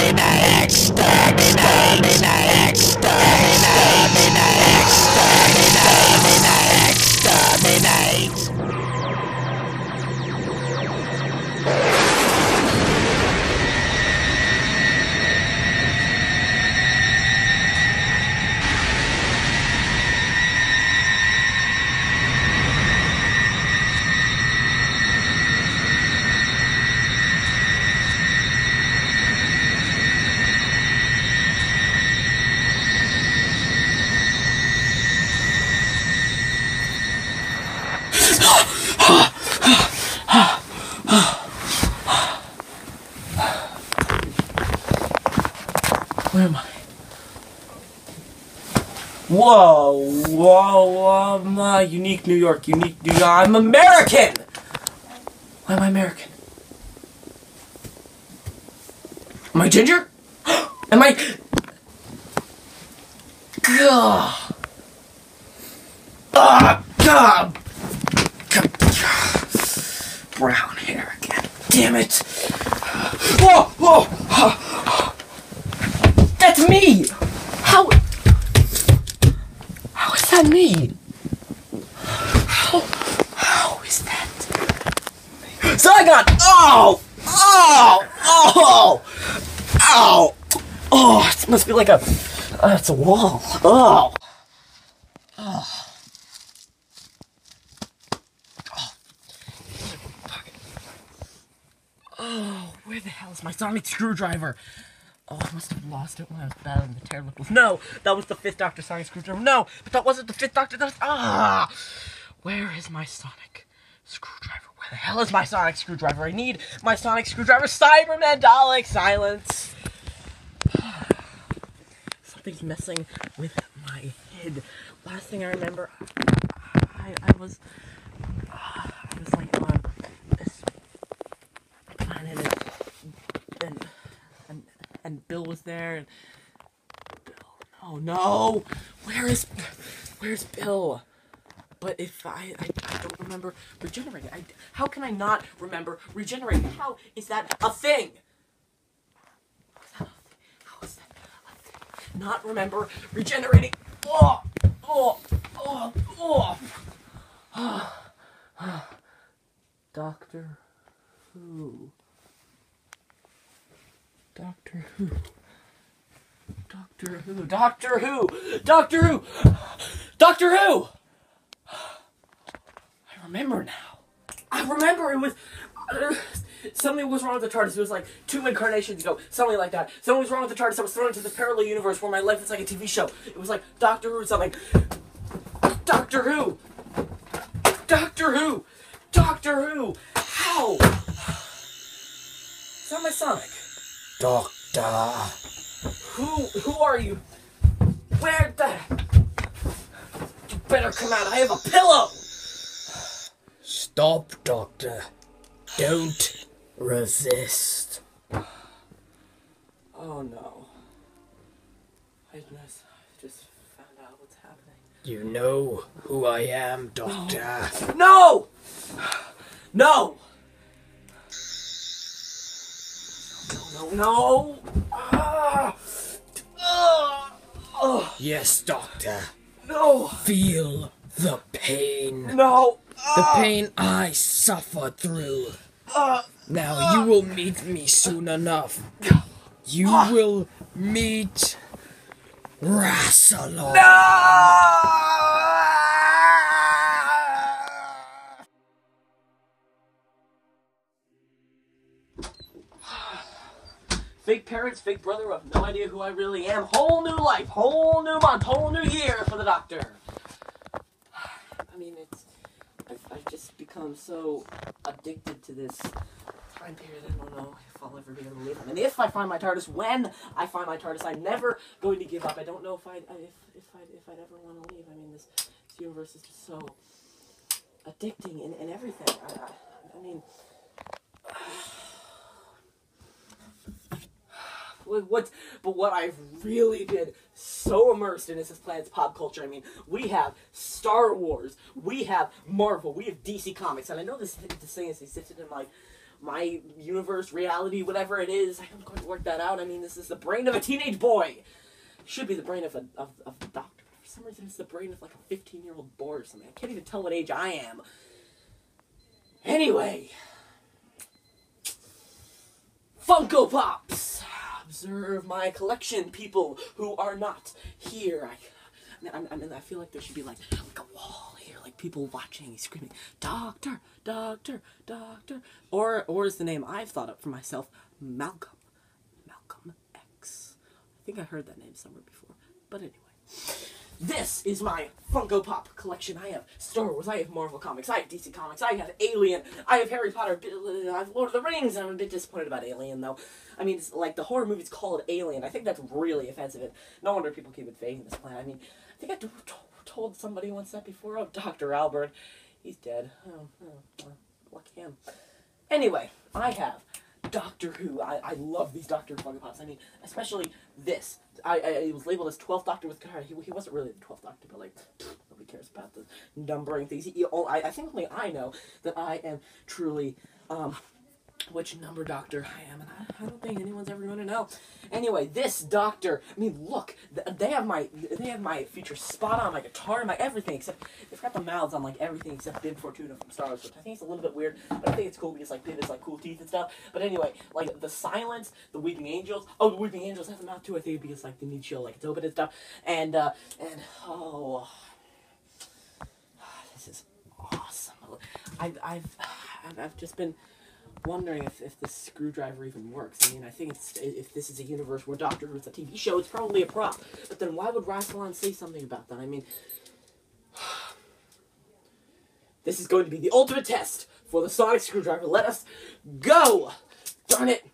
exterminate, exterminate, unique New York, unique New York. I'm American! Why am I American? Am I ginger? am I. Gah! Ah, God! Brown hair again. Damn it! Whoa, whoa! That's me! How? How is that me? How? How is that? So I got. Oh! Oh! Oh! Ow! Oh! It must be like a. Uh, it's a wall. Oh! Oh! Oh, where the hell is my sonic screwdriver? Oh, I must have lost it when I was battling the Terileptils. No, that was the fifth Doctor Sonic screwdriver. No, but that wasn't the fifth Doctor. That was ah. Where is my sonic screwdriver? Where the hell is my sonic screwdriver? I need my sonic screwdriver. Cyberman Dalek, silence. Messing with my head. Last thing I remember, I, I was, I was like on this planet and, and and and Bill was there and Bill oh no where is where's Bill but if I, I I don't remember regenerating I, how can I not remember regenerating how is that a thing? How is that a thing? Not remember regenerating oh oh oh oh Doctor Who Doctor Who. Doctor Who. Doctor Who. Doctor Who. Doctor Who. I remember now. I remember it was. Something was wrong with the TARDIS. It was like two incarnations ago. Something like that. Something was wrong with the TARDIS. I was thrown into this parallel universe where my life was like a TV show. It was like Doctor Who or something. Doctor Who. Doctor Who. Doctor Who. How? It's not my Sonic? Doctor. Who who are you? Where the You better come out. I have a pillow. Stop, Doctor. Don't resist. Oh no. I just, just found out what's happening. You know who I am, Doctor. No! No! No, no, no! Ah! Ah! Oh, Yes, Doctor. no! Feel the pain. No! The pain I suffered through. Now you will meet me soon enough. You will meet Rassilon. Fake parents, fake brother, have no idea who I really am. Whole new life, whole new month, whole new year for the doctor. I mean, it's. I've, just become so addicted to this time period. I don't know if I'll ever be able to leave. them. And if I find my TARDIS, when I find my TARDIS, I'm never going to give up. I don't know if I if if I if I'd ever want to leave. I mean, this, this universe is just so addicting and, and everything. I, I, I mean. What, what, but what I've really been so immersed in is this planet's pop culture. I mean, we have Star Wars, we have Marvel, we have DC Comics, and I know this this thing has existed in my my universe, reality, whatever it is. I'm going to work that out. I mean, this is the brain of a teenage boy. Should be the brain of a of, of a doctor. For some reason, it's the brain of like a 15 year old boy or something. I can't even tell what age I am. Anyway, Funko Pops. Observe my collection, people who are not here. I, I, I, mean, I feel like there should be like like a wall here, like people watching, screaming, "Doctor, Doctor, Doctor," or or is the name I've thought up for myself, Malcolm, Malcolm X. I think I heard that name somewhere before, but anyway. This is my Funko Pop collection. I have Star Wars, I have Marvel Comics, I have DC Comics, I have Alien, I have Harry Potter, I have Lord of the Rings. I'm a bit disappointed about Alien, though. I mean, it's like the horror movie's called Alien. I think that's really offensive. No wonder people keep invading this planet. I mean, I think I told somebody once that before. Oh, Dr. Albert. He's dead. Oh, oh, well, lucky him. Anyway, I have Doctor Who. I, I love these Doctor Who Funko Pops. I mean, especially this. I, I it was labeled as 12th Doctor with he, he wasn't really the 12th Doctor, but like nobody cares about the numbering things. He, oh, I, I think only I know that I am truly um which number doctor I am, and I, I don't think anyone's ever going to know. Anyway, this doctor, I mean, look, they have my they have my feature spot on, my guitar, my everything, except they've got the mouths on like everything except Bib Fortuna from Star Wars, which I think is a little bit weird, but I think it's cool because like Bib is like cool teeth and stuff. But anyway, like the silence, the Weeping Angels, oh, the Weeping Angels have the mouth too, I think because like they need chill, like it's open and stuff, and uh, and oh, this is awesome. I've I've I've just been wondering if, if this screwdriver even works. I mean, I think if this is a universe where Doctor Who is a TV show, it's probably a prop. But then why would Rassilon say something about that? I mean, this is going to be the ultimate test for the sonic screwdriver. Let us go! Darn it!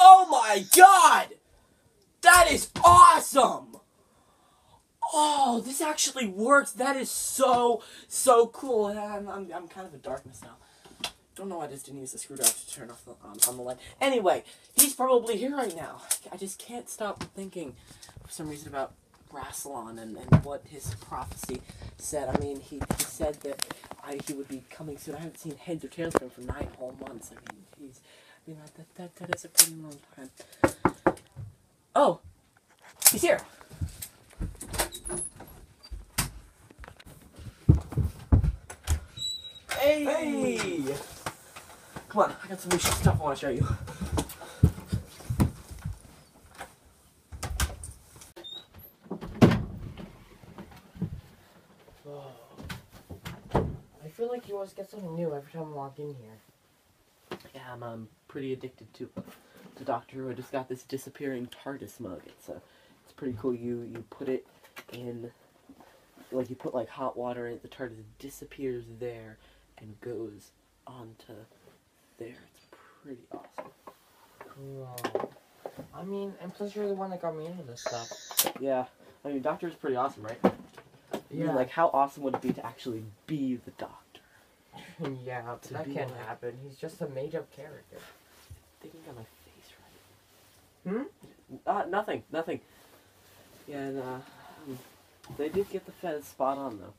Oh my god! That is awesome! Oh, this actually works. That is so, so cool. And I'm, I'm, I'm kind of in darkness now don't know why I just didn't use the screwdriver to turn off the, um, on the light. Anyway, he's probably here right now. I just can't stop thinking for some reason about Rassilon and, and what his prophecy said. I mean, he, he said that I, he would be coming soon. I haven't seen heads or tails from him for nine whole months. I mean, he's, I mean, that, that, that is a pretty long time. Oh, he's here. Hey! Hey! Come on, I got some new stuff I want to show you. I feel like you always get something new every time I walk in here. Yeah, I'm um, pretty addicted to to Doctor Who. I just got this disappearing TARDIS mug. It's a, it's pretty cool. You you put it in, like you put like hot water in it. The TARDIS disappears there and goes onto there. It's pretty awesome. Cool. I mean, and plus you're the one that got me into this stuff. Yeah, I mean, doctor is pretty awesome, right? I mean, Yeah. like, how awesome would it be to actually be the Doctor? yeah, To that can't like- happen. He's just a made-up character. Thinking on my face right. Hmm? Uh, nothing, nothing. Yeah, and, uh, they did get the Fez spot on, though.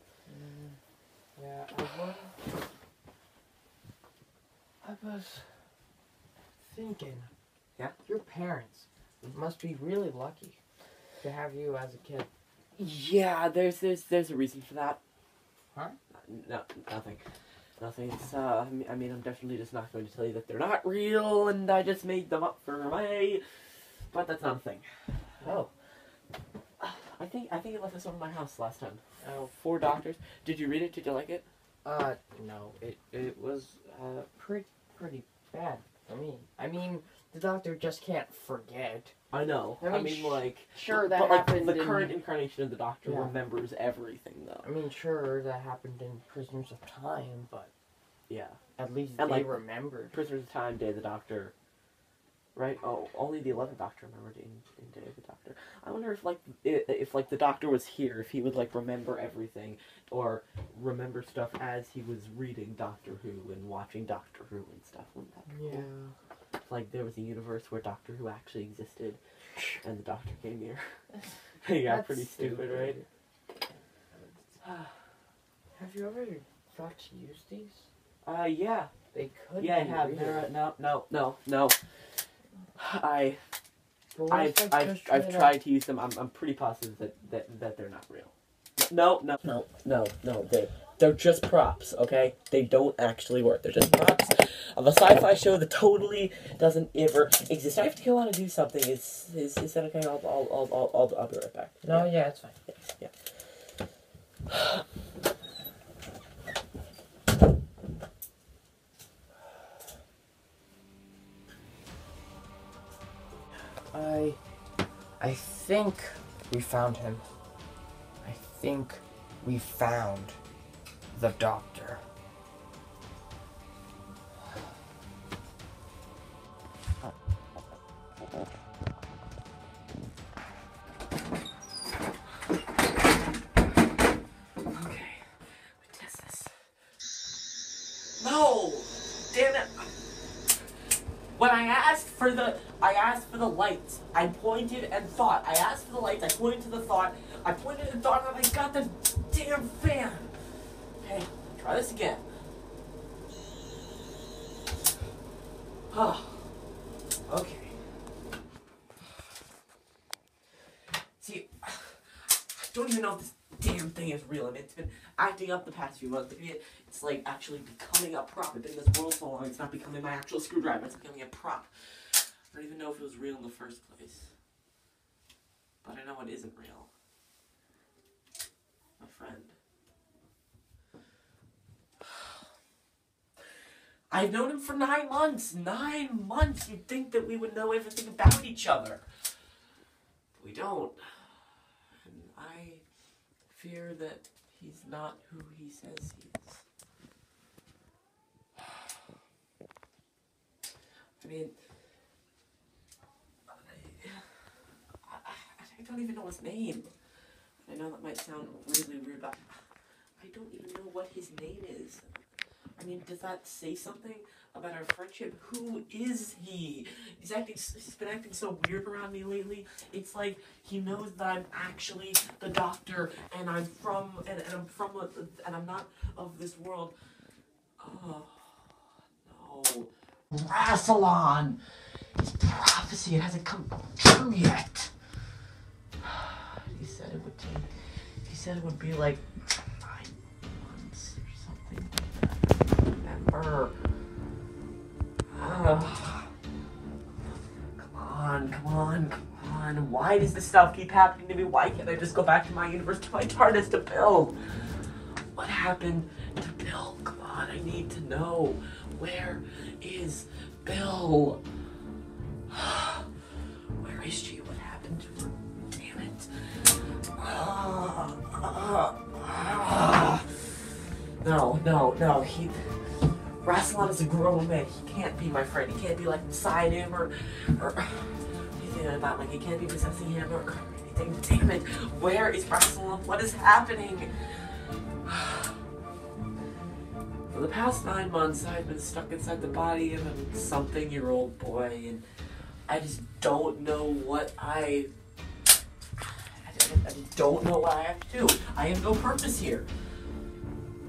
Yeah, I was. I was thinking. Yeah? Your parents must be really lucky to have you as a kid. Yeah, there's, there's, there's a reason for that. Huh? No, nothing. Nothing. It's, uh, I mean- I'm definitely just not going to tell you that they're not real and I just made them up for my. But that's not a thing. Oh. I think I think it left this over my house last time. Oh. Four doctors. Did you read it? Did you like it? Uh, no. It it was uh pretty pretty bad for me. I mean, the doctor just can't forget. I know. I I mean, mean, like Sure, that but, like, happened. the in, current incarnation of the Doctor Yeah. remembers everything, though. I mean, sure, that happened in Prisoners of Time, but Yeah. at least And, they like, remembered. Prisoners of Time, Day of the Doctor. Right? Oh, only the eleventh Doctor remembered in, in Day of the Doctor. I wonder if like i- if like the Doctor was here, if he would like remember everything or remember stuff as he was reading Doctor Who and watching Doctor Who and stuff. Wouldn't that be Yeah. Like there was a universe where Doctor Who actually existed, and the Doctor came here. yeah, That's pretty stupid, right? Have you ever thought to use these? Uh, yeah. They could. Yeah, I have. real. No, no, no, no. I, what I've, I've, I've tried to use them. I'm, I'm pretty positive that, that, that they're not real. No, no, no, no, no. They, they're just props, okay? They don't actually work. They're just props of a sci-fi show that totally doesn't ever exist. I have to go out and do something. Is is, is that okay? I'll, I'll, I'll, I'll, I'll, I'll be right back. No, yeah, it's fine. Yeah. I, I think we found him. I think we found the doctor. Okay, we test this. No, damn it! When I asked for the, I asked for the lights. I pointed and thought. I asked for the lights. I pointed to the thought. I pointed and thought, and I got the damn fan. Okay, try this again. Oh, okay. See, I don't even know if this damn thing is real, and it's been acting up the past few months. It's like actually becoming a prop. It's been in this world so long, it's not becoming my actual screwdriver. It's becoming a prop. I don't even know if it was real in the first place. But I know it isn't real. A friend. I've known him for nine months. Nine months. You'd think that we would know everything about each other. But we don't. And I fear that he's not who he says he is. I mean, I, I, I don't even know his name. I know that might sound really rude, but I don't even know what his name is. I mean, does that say something about our friendship? Who is he? He's acting. He's been acting so weird around me lately. It's like he knows that I'm actually the doctor, and I'm from, and, and I'm from, a, and I'm not of this world. Oh no, Rassilon! His prophecy it hasn't come true yet. He said it would take. He said it would be like nine months or something like that. Remember? Come on, come on, come on. Why does this stuff keep happening to me? Why can't I just go back to my universe, to my TARDIS, to Bill? What happened to Bill? Come on, I need to know. Where is Bill? Where is she? What happened to her? Damn it. Ah. No, no, no. He. Rassilon is a grown man. He can't be my friend. He can't be like beside him or, or anything that. Like he can't be possessing him or anything. Damn it! Where is Rassilon? What is happening? For the past nine months, I've been stuck inside the body of a something-year-old boy, and I just don't know what I. I don't- know what I have to do. I have no purpose here.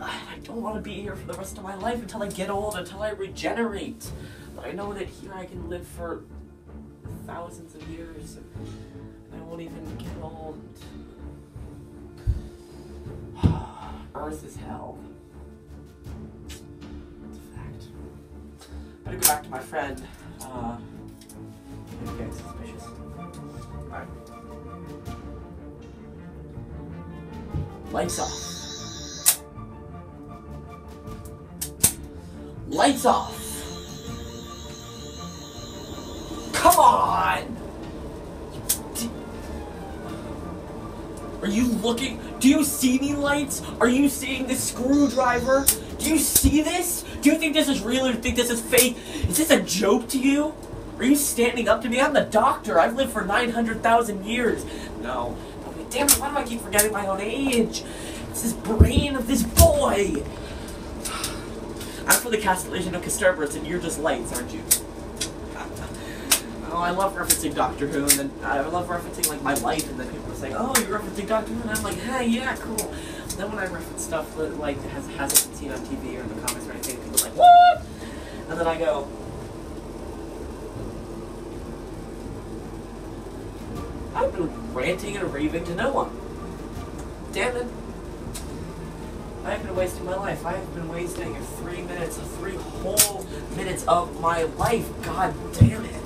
I don't want to be here for the rest of my life until I get old, until I regenerate. But I know that here I can live for thousands of years, and I won't even get old. Earth is hell. It's a fact. Better go back to my friend. Uh, he's getting suspicious. Lights off. Lights off. Come on! Are you looking? Do you see me, lights? Are you seeing this screwdriver? Do you see this? Do you think this is real or do you think this is fake? Is this a joke to you? Are you standing up to me? I'm the doctor. I've lived for 900,000 years. No. Damn it, why do I keep forgetting my own age? It's this brain of this boy. I'm from the constellation of Kasterborous, and you're just lights, aren't you? Oh, I love referencing Doctor Who, and then I love referencing like my life, and then people are saying, "Oh, you're referencing Doctor Who," and I'm like, "Hey, yeah, cool." then when I reference stuff that like has hasn't been seen on TV or in the comics or anything, people are like, "What?" And then I go. I've been ranting and raving to no one. Damn it. I have been wasting my life. I have been wasting three minutes, three whole minutes of my life. God damn it.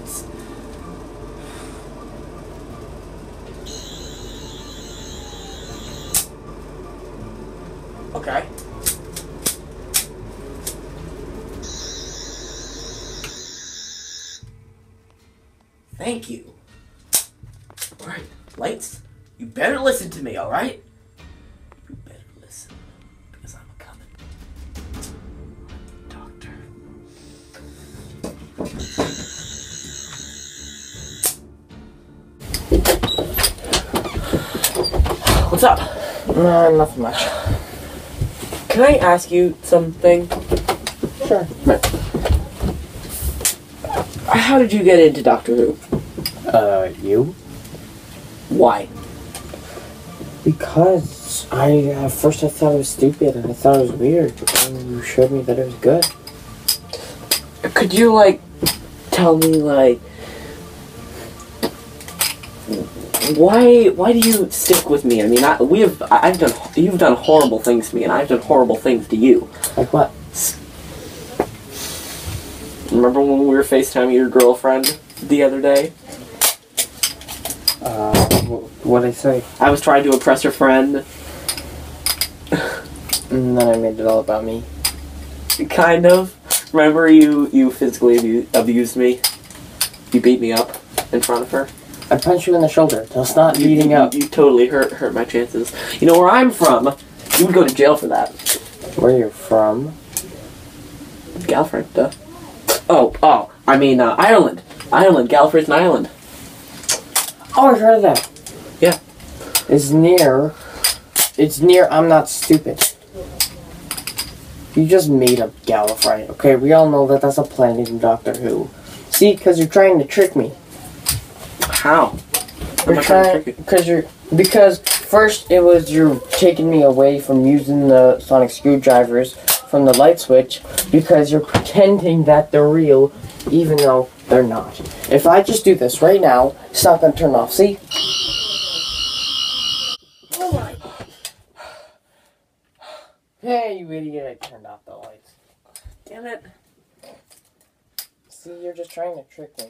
What's up? No, nothing much. Can I ask you something? Sure. How did you get into Doctor Who? Uh, you? Why? Because I at first I thought it was stupid and I thought it was weird, and you showed me that it was good. Could you like tell me like why why do you stick with me? I mean, I, we have I've done you've done horrible things to me, and I've done horrible things to you. Like what? Remember when we were FaceTiming your girlfriend the other day? Uh, what'd I say? I was trying to impress her friend. And then I made it all about me. Kind of. Remember you you physically abu- abused me. You beat me up in front of her. I punched you in the shoulder. That's not You, beating you, up. you totally hurt hurt my chances. You know where I'm from? You would go to jail for that. Where are you're from? Gallifrey, duh. Oh, oh, I mean uh, Ireland. Ireland, Gallifrey's an island. Oh, I've heard of that. Yeah. It's near. It's near. I'm not stupid. You just made up Gallifrey. Okay, we all know that that's a planet in Doctor Who. See, because you're trying to trick me. How? You're trying because you're because first it was you're taking me away from using the sonic screwdrivers from the light switch because you're pretending that they're real even though they're not. If I just do this right now, it's not gonna turn off. See? Oh my! Hey, you idiot! I turned off the lights. Damn it. See, you're just trying to trick me.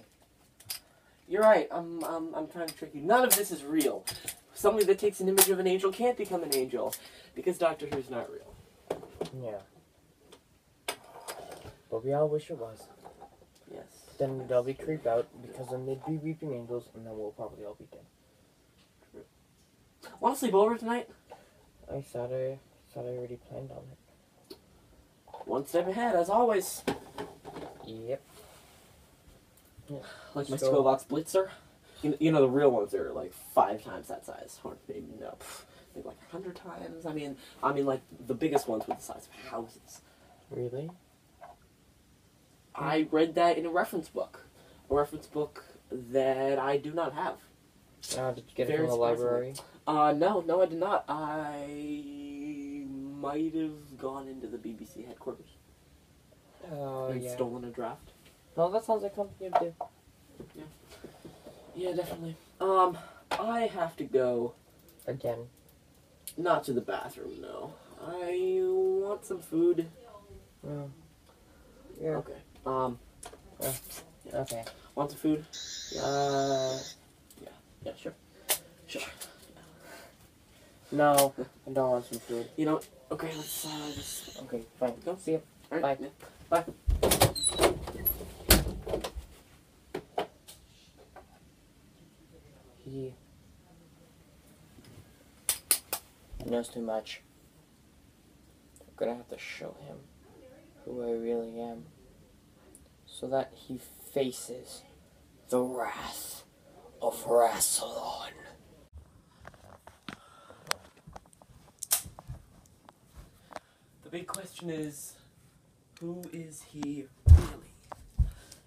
You're right. I'm, I'm, I'm trying to trick you. None of this is real. Somebody that takes an image of an angel can't become an angel because Doctor Who's not real. Yeah. But we all wish it was. Yes. Then they'll be creeped out because then they'd be weeping angels, and then we'll probably all be dead. True. Want to sleep over tonight? I thought I thought I already planned on it. One step ahead, as always. Yep. Like my Skovox Blitzer. You know, you know the real ones are like five times that size, or maybe no, maybe like a hundred times. I mean, I mean like the biggest ones were the size of houses. Really? I read that in a reference book, a reference book that I do not have. Uh, did you get it from the library? Uh, no, no, I did not. I might have gone into the BBC headquarters Oh and yeah. stolen a draft. No, that sounds like something you'd do. Yeah, Yeah, definitely. Um, I have to go. Again. Not to the bathroom, no. I want some food. Mm. Yeah. Okay. Um, Okay. want some food? Uh, Yeah, sure. Sure. No, I don't want some food. You know, okay, let's, uh, just Okay, fine. Go. See ya. Alright. Bye. yeah. He knows too much. I'm gonna have to show him who I really am. So that he faces the wrath of Rassilon. The big question is, who is he really?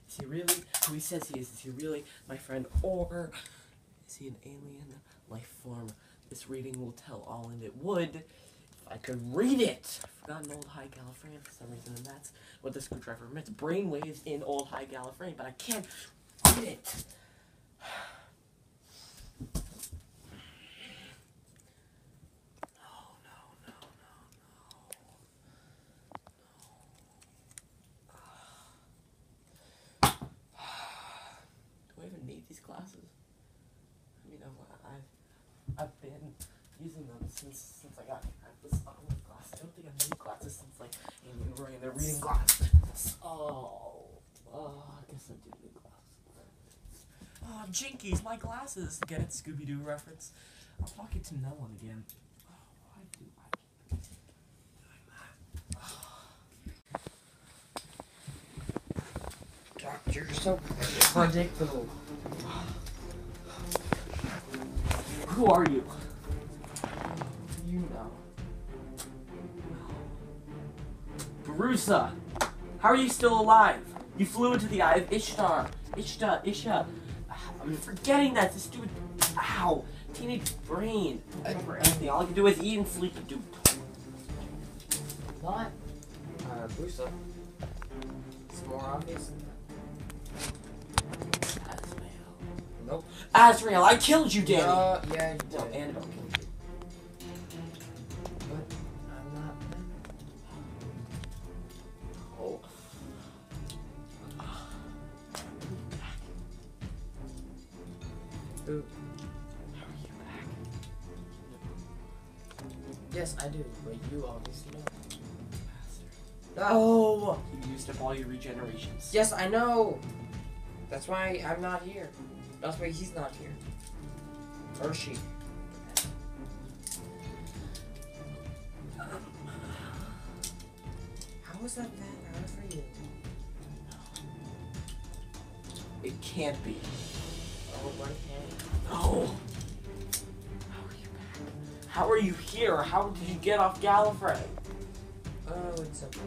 Is he really who he says he is? Is he really my friend, or is he an alien life form? This reading will tell all, and it would if I could read it. I forgot an old high Gallifreyan for some reason, and that's what the screwdriver emits. Brainwaves in old high Gallifreyan, but I can't read it. No, no, no, no, no. Do I even need these glasses? I mean, I've, I've, I've been using them since since I got I have this ugly glasses. I don't think I've needed glasses since like Amy and Rory and their reading glasses. Oh, oh, I guess I do need glasses. Oh, jinkies, my glasses. Get it, Scooby Doo reference. I'm talking to no one again. Oh, why do I keep Doctor, you're so predictable. Who are you? You know. Borusa! How are you still alive? You flew into the eye of Ishtar. Ishtar, Isha. I'm forgetting that. This stupid. Ow! Teenage brain. I don't remember anything. All I can do is eat and sleep and do. What? Uh, Borusa. It's more obvious than that. Azrael. Nope. Azrael, I killed you, Danny! Uh, yeah, you no, did. Annabelle Bastard. No! Oh. You used up all your regenerations. Yes, I know! That's why I'm not here. That's why he's not here. Or she. How was that that hard for you? It can't be. Oh, one hand. No. How are you back? How are you here? How did you get off Gallifrey? Oh, it's simple.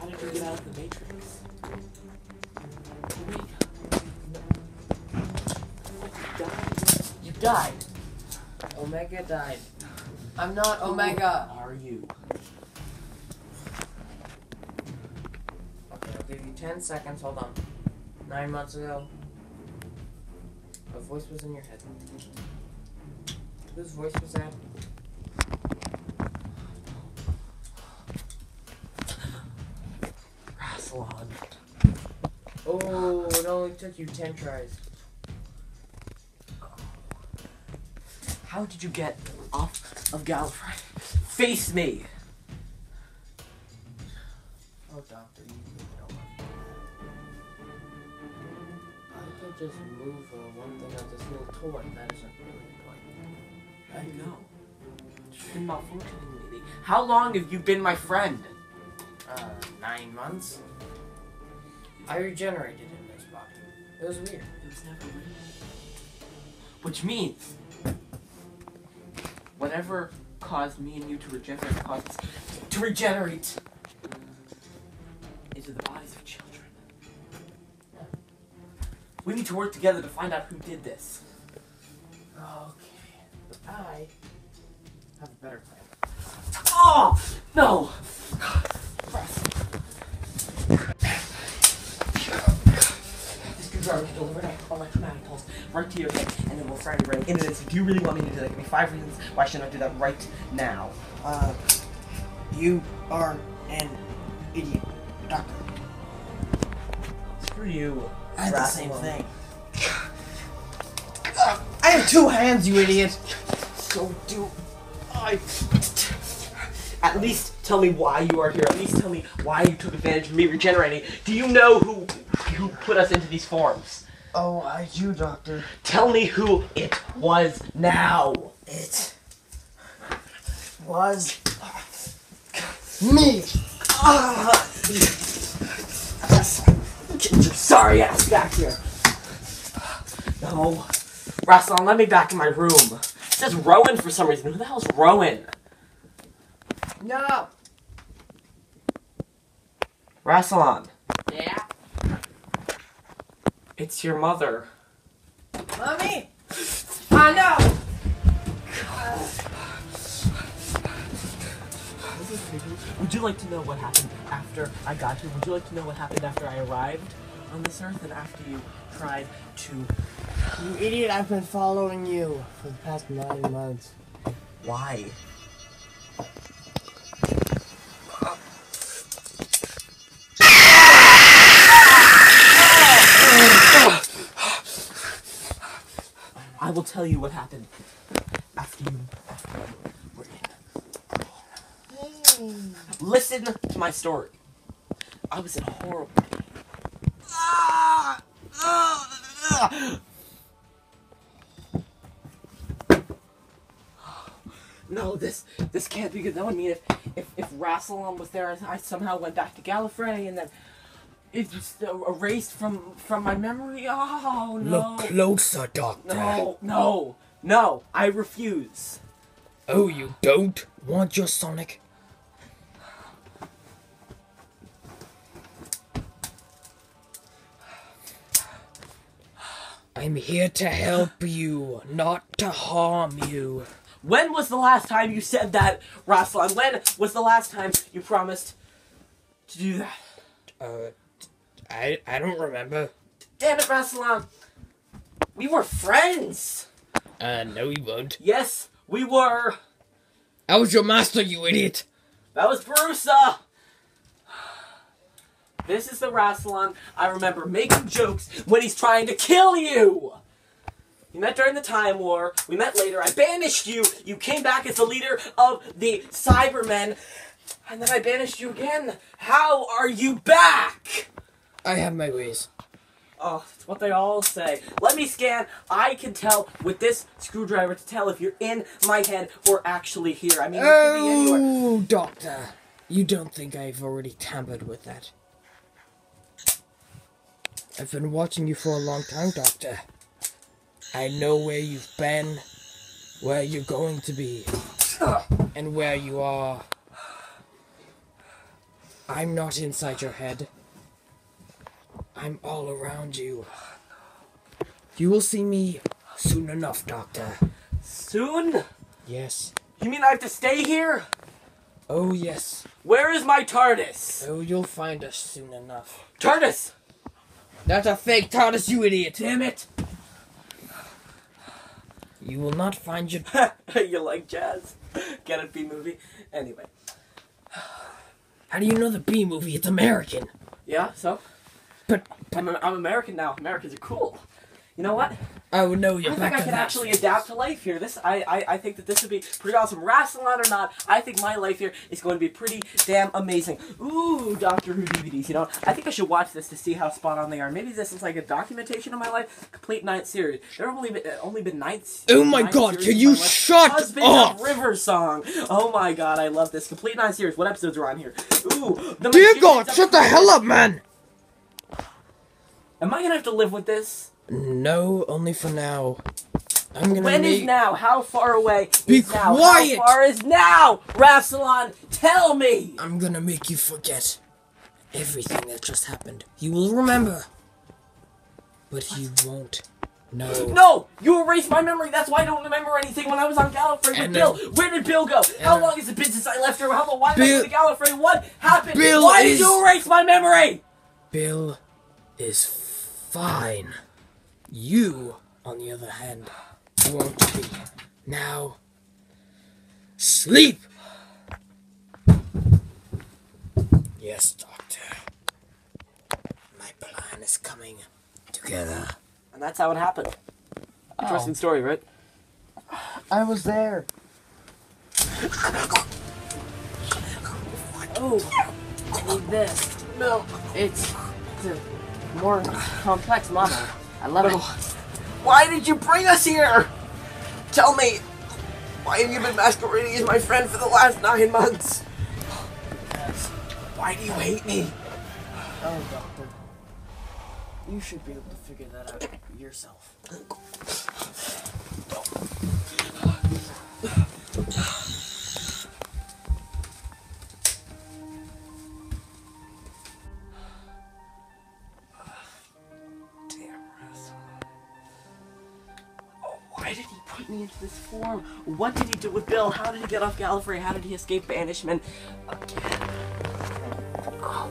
How did you get out of the Matrix? Omega. You died. You died. Omega died. I'm not Omega! Who are you? Okay, I'll give you 10 seconds. Hold on. Nine months ago, a voice was in your head. Whose voice was that? Rassilon. Oh, it only took you 10 tries. How did you get off of Gallifrey? Face me! Oh, Doctor, you. I could just move uh, one thing on this little toy. That isn't really toy. I know. You've been malfunctioning lately. How long have you been my friend? Uh, nine months? I regenerated in this body. It was weird. It was never real. Which means, whatever caused me and you to regenerate caused us to regenerate into the bodies of children. We need to work together to find out who did this. Okay. But I have a better plan. Oh no! This screwdriver can deliver an electromagnetic pulse to head, and then we'll brain in an instant. Do you really want me to do that? Give me five reasons why I should not do that right now. Uh, you are an idiot, doctor. Screw you. I had the same thing. I have two hands, you idiot. So do I. At least tell me why you are here. At least tell me why you took advantage of me regenerating. Do you know who who put us into these forms? Oh, I do, doctor. Tell me who it was now. It was me. Get your sorry ass back here. No. Rassilon, let me back in my room. It says Rowan for some reason. Who the hell's Rowan? No. Rassilon, Yeah. It's your mother. Mommy. Oh no. this is ridiculous. Would you like to know what happened after I got here? Would you like to know what happened after I arrived on this earth and after you tried to You idiot, I've been following you for the past nine months. why? Will tell you what happened after you after you were in. Listen to my story. I was in horrible. Ah! Ah! No, this this can't be good. That would mean if if, if Rassilon was there, and I somehow went back to Gallifrey and then it just uh, erased from from my memory. Oh no! Look closer, Doctor. No, no, no! I refuse. Oh, you don't want your Sonic? I'm here to help you, not to harm you. When was the last time you said that, Rassilon? When was the last time you promised to do that? Uh, I I don't remember. Damn it, Rassilon! We were friends. Uh, no, we weren't. Yes, we were. I was your master, you idiot. That was Borusa! This is the Rassilon I remember making jokes when he's trying to kill you! We met during the Time War. We met later. I banished you. You came back as the leader of the Cybermen. And then I banished you again. How are you back? I have my ways. Oh, that's what they all say. Let me scan. I can tell with this screwdriver to tell if you're in my head or actually here. I mean, you could be oh, anywhere. Oh, Doctor. You don't think I've already tampered with that? I've been watching you for a long time, Doctor. I know where you've been, where you're going to be, and where you are. I'm not inside your head. I'm all around you. You will see me soon enough, Doctor. Soon? Yes. You mean I have to stay here? Oh, yes. Where is my TARDIS? Oh, you'll find us soon enough. TARDIS! That's a fake TARDIS, you idiot! Damn it! You will not find your. you like jazz? Get it, B movie? Anyway. How do you know the B movie? It's American. Yeah, so? But I'm, I'm American now. Americans are cool. You know what? I would know you're think I can actually adapt to life here. This, I, I, I think that this would be pretty awesome. Rassilon or not, I think my life here is going to be pretty damn amazing. Ooh, Doctor Who DVDs. You know, I think I should watch this to see how spot on they are. Maybe this is like a documentation of my life, complete ninth series. There have only been, uh, only been ninth. Oh my nine God, can you shut Husband up? River song. Oh my God, I love this. Complete nine series. What episodes are on here? Ooh, the Dear God, shut the hell up, man! Am I gonna have to live with this? No, only for now. I'm gonna When is now? How far away Be is now? quiet! How far is now? Rassilon, tell me! I'm gonna make you forget everything that just happened. You will remember, but you won't know. No! You erased my memory. That's why I don't remember anything when I was on Gallifrey with Bill. Where did Bill go? How long has it been since I left her? How long? Why did I go to Gallifrey? What happened? Bill why is- did you erase my memory? Bill is fine. You, on the other hand, won't be. Now, sleep! Yes, Doctor. My plan is coming together. And that's how it happened. Interesting oh. story, right? I was there. Oh, I need this. No. It's, a more complex model. I love it. why did you bring us here? Tell me, why have you been masquerading as my friend for the last nine months? Why do you hate me? Oh, Doctor. You should be able to figure that out yourself. Form? What did he do with Bill? How did he get off Gallifrey? How did he escape banishment? Again.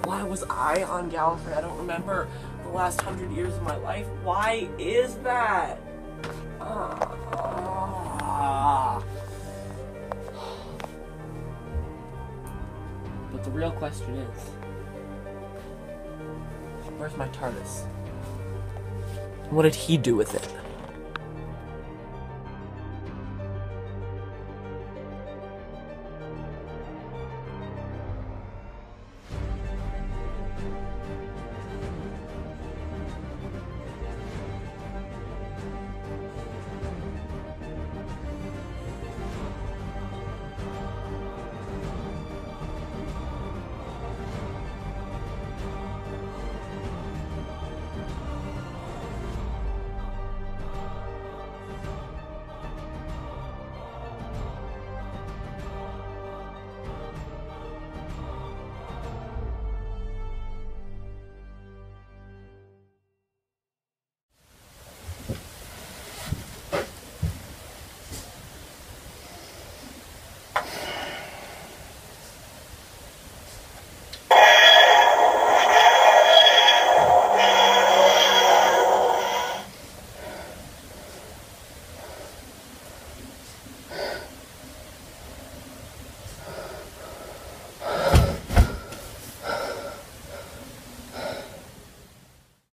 Why was I on Gallifrey? I don't remember the last hundred years of my life. Why is that? Ah. But the real question is, where's my TARDIS? What did he do with it?